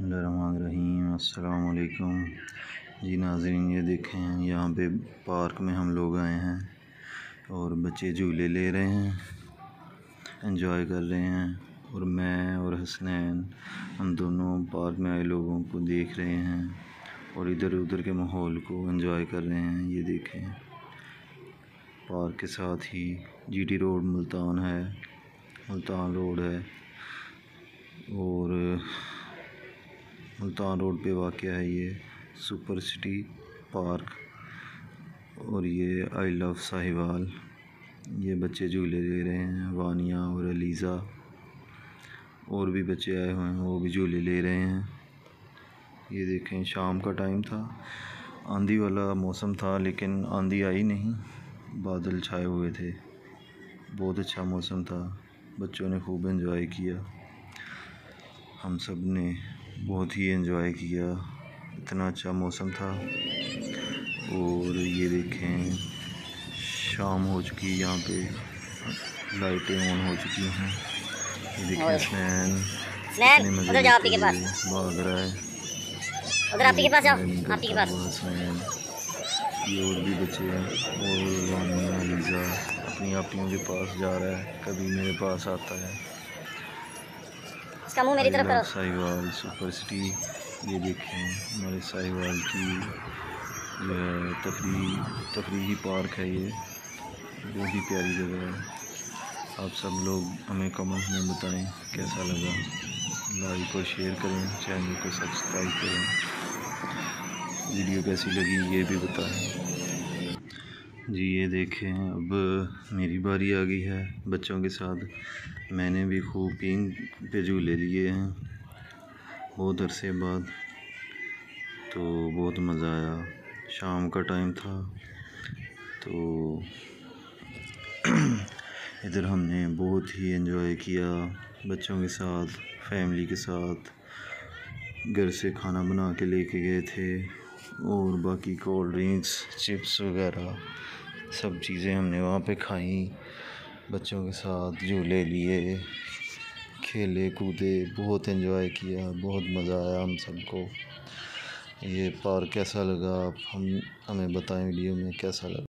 الرحمن الرحیم۔ السلام علیکم۔ جی ناظرین، یہ دیکھیں، یہاں پہ پارک میں ہم لوگ آئے ہیں اور بچے جھولے لے رہے ہیں، انجوائے کر رہے ہیں اور میں اور حسنین، ہم دونوں پارک میں آئے لوگوں کو دیکھ رہے ہیں اور ادھر ادھر کے ماحول کو انجوائے کر رہے ہیں۔ یہ دیکھیں، پارک کے ساتھ ہی جی ٹی روڈ ملتان ہے، ملتان روڈ ہے اور ملتان روڈ پہ واقع ہے یہ، سپر سٹی پارک، اور یہ آئی لو ساہیوال۔ یہ بچے جھولے لے رہے ہیں وانیہ اور علیزہ۔ اور بھی بچے آئے ہوئے ہیں، وہ بھی جھولے لے رہے ہیں۔ یہ دیکھیں، شام کا ٹائم تھا۔ آندھی والا موسم تھا، لیکن آندھی آئی نہیں۔ بادل چھائے ہوئے تھے۔ بہت اچھا موسم تھا۔ بچوں نے خوب انجوائے کیا۔ ہم سب نے بہت ہی انجوائے کیا۔ اتنا اچھا موسم تھا۔ اور یہ دیکھیں شام ہو چکی یہاں پہ لائٹیں آن ہو چکی ہیں۔ یہ دیکھیں حسنین کتنے مزے بھاگ رہا ہے۔ ادھر آپ کے پاس جاؤ آپ کے پاس۔ یہ اور بھی بچے ہیں۔ اور وانیہ علیزہ اپنی آپیوں کے پاس جا رہا ہے۔ کبھی میرے پاس آتا ہے۔ کا منہ میری طرف کرو۔ ساہیوال سپر سٹی یہ دیکھیں، ہمارے ساہیوال کی جو ہے، تفریح، تفریحی پارک ہے یہ۔ بہت ہی پیاری جگہ ہے۔ آپ سب لوگ ہمیں کمنٹ میں بتائیں کیسا لگا۔ لائک اور شیئر کریں، چینل کو سبسکرائب کریں۔ ویڈیو کیسی لگی یہ بھی بتائیں۔ جی یہ دیکھیں، اب میری باری آ گئی ہے بچوں کے ساتھ۔ میں نے بھی خوب پینگ پہ جھولے لیے ہیں۔ بہت عرصے بعد تو بہت مزہ آیا۔ شام کا ٹائم تھا تو ادھر ہم نے بہت ہی انجوائے کیا بچوں کے ساتھ فیملی کے ساتھ۔ گھر سے کھانا بنا کے لے کے گئے تھے۔ اور باقی کولڈ ڈرنکس، چپس وغیرہ سب چیزیں ہم نے وہاں پہ کھائیں۔ بچوں کے ساتھ جھولے لیے، کھیلے، کودے، بہت انجوائے کیا، بہت مزہ آیا ہم سب کو۔ یہ پارک کیسا لگا؟ آپ ہم ہمیں بتائیں ویڈیو میں کیسا لگا؟